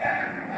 Yeah.